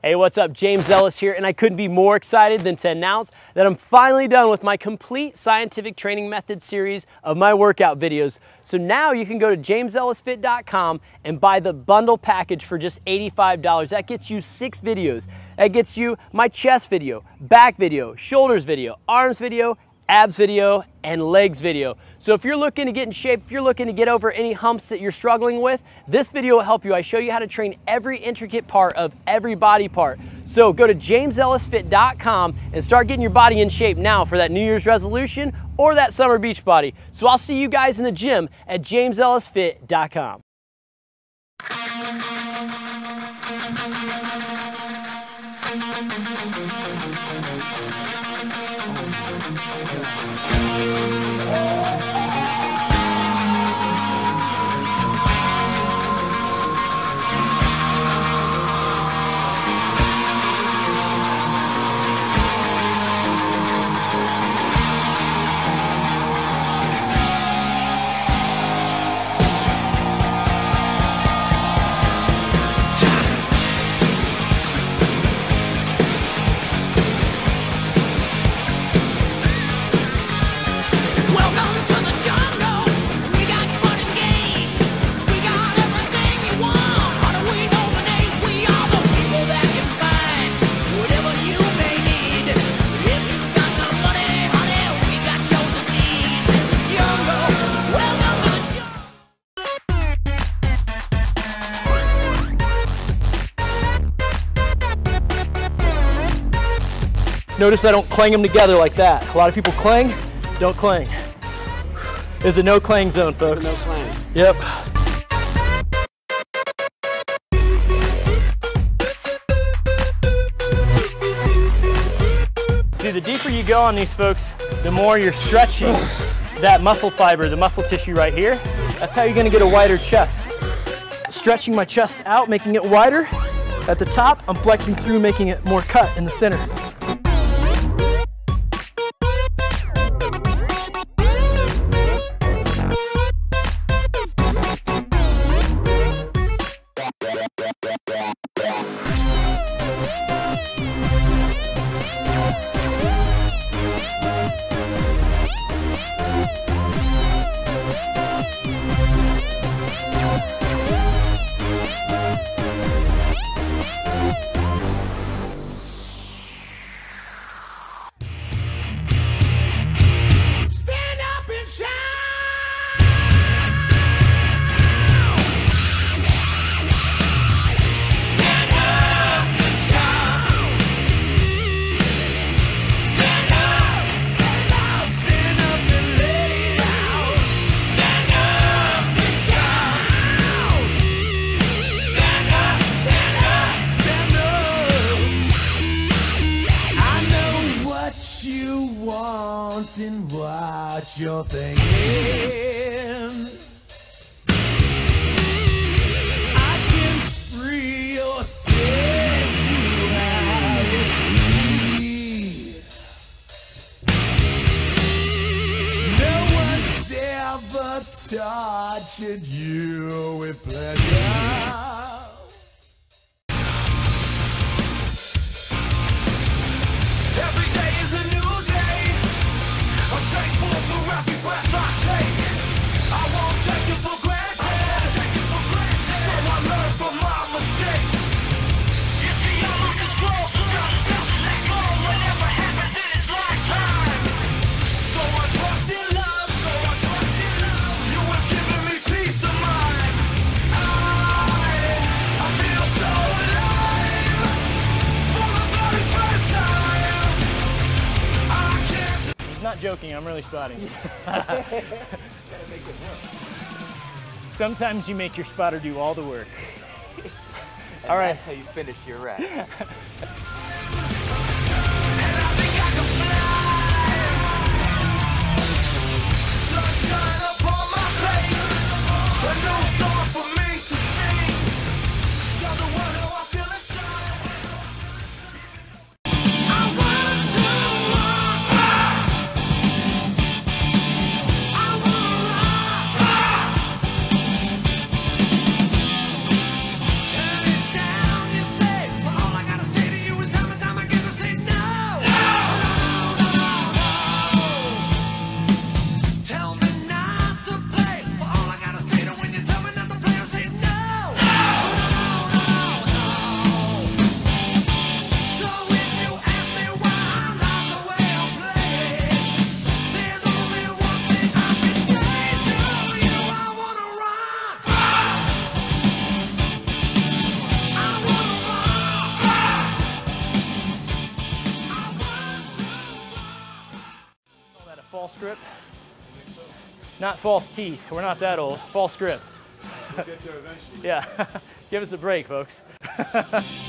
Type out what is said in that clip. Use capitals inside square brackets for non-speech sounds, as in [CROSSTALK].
Hey, what's up? James Ellis here, and I couldn't be more excited than to announce that I'm finally done with my complete scientific training method series of my workout videos. So now you can go to jamesellisfit.com and buy the bundle package for just $85. That gets you six videos. That gets you my chest video, back video, shoulders video, arms video, abs video, and legs video. So if you're looking to get in shape, if you're looking to get over any humps that you're struggling with, this video will help you. I show you how to train every intricate part of every body part. So go to jamesellisfit.com and start getting your body in shape now for that New Year's resolution or that summer beach body. So I'll see you guys in the gym at jamesellisfit.com. Welcome Notice I don't clang them together like that. A lot of people clang, don't clang. There's a no clang zone, folks. No clang. Yep. See, the deeper you go on these folks, the more you're stretching that muscle fiber, the muscle tissue right here. That's how you're gonna get a wider chest. Stretching my chest out, making it wider. At the top, I'm flexing through, making it more cut in the center. You want and what you're thinking. I can free your sexuality. No one's ever tortured you with pleasure. Joking, I'm really spotting. [LAUGHS] [LAUGHS] Sometimes you make your spotter do all the work. [LAUGHS] All right. That's how you finish your rep. false grip? Not false teeth. We're not that old. False grip. We'll get there eventually. [LAUGHS] Yeah. [LAUGHS] Give us a break, folks. [LAUGHS]